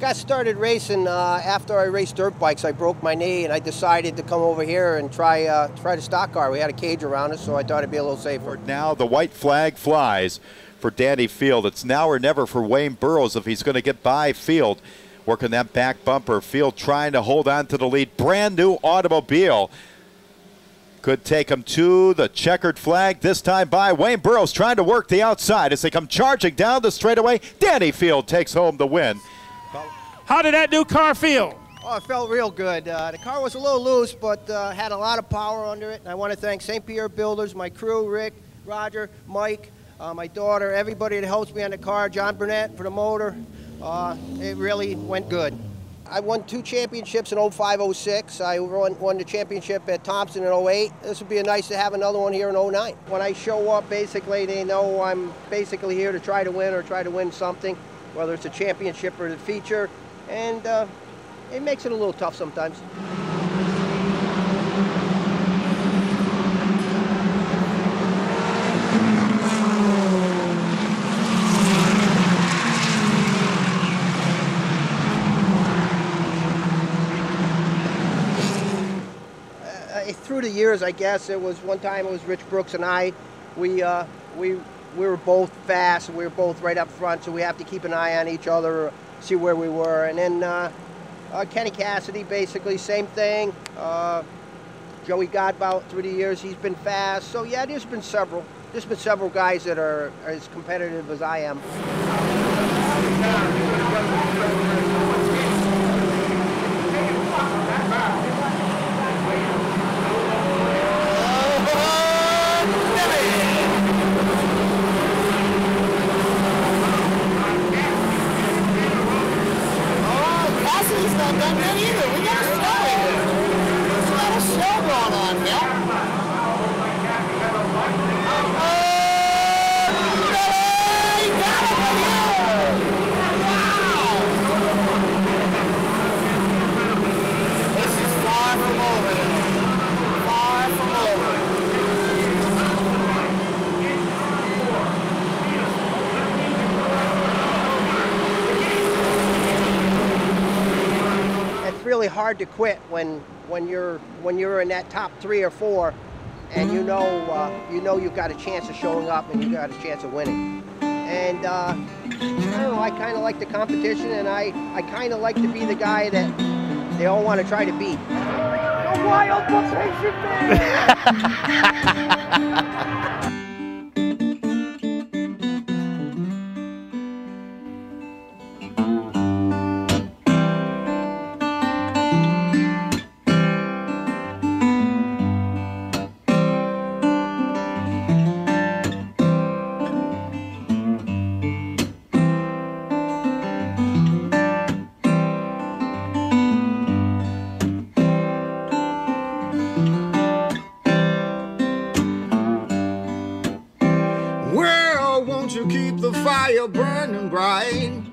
got started racing uh, after I raced dirt bikes. I broke my knee, and I decided to come over here and try uh, try the stock car. We had a cage around us, so I thought it'd be a little safer. Now the white flag flies for Danny Field. It's now or never for Wayne Burrows if he's going to get by Field. Working that back bumper. Field trying to hold on to the lead. Brand new automobile. Could take him to the checkered flag this time by Wayne Burrows trying to work the outside as they come charging down the straightaway. Danny Field takes home the win. How did that new car feel? Oh, it felt real good. Uh, the car was a little loose, but uh, had a lot of power under it. And I want to thank St. Pierre Builders, my crew, Rick, Roger, Mike, uh, my daughter, everybody that helps me on the car, John Burnett for the motor. Uh, it really went good. I won two championships in 05, 06. I won, won the championship at Thompson in 08. This would be nice to have another one here in 09. When I show up, basically, they know I'm basically here to try to win or try to win something, whether it's a championship or the feature. And uh, it makes it a little tough sometimes. uh, through the years, I guess it was one time it was Rich Brooks and I. We uh, we we were both fast. We were both right up front, so we have to keep an eye on each other, see where we were. And then uh, uh, Kenny Cassidy, basically same thing. Uh, Joey Godbout through the years, he's been fast. So yeah, there's been several. There's been several guys that are as competitive as I am. It's not that bad either. Hard to quit when when you're when you're in that top three or four, and you know uh, you know you've got a chance of showing up and you have got a chance of winning. And uh, I don't know, I kind of like the competition, and I I kind of like to be the guy that they all want to try to beat. The wild patient man. Well, keep the fire burning bright?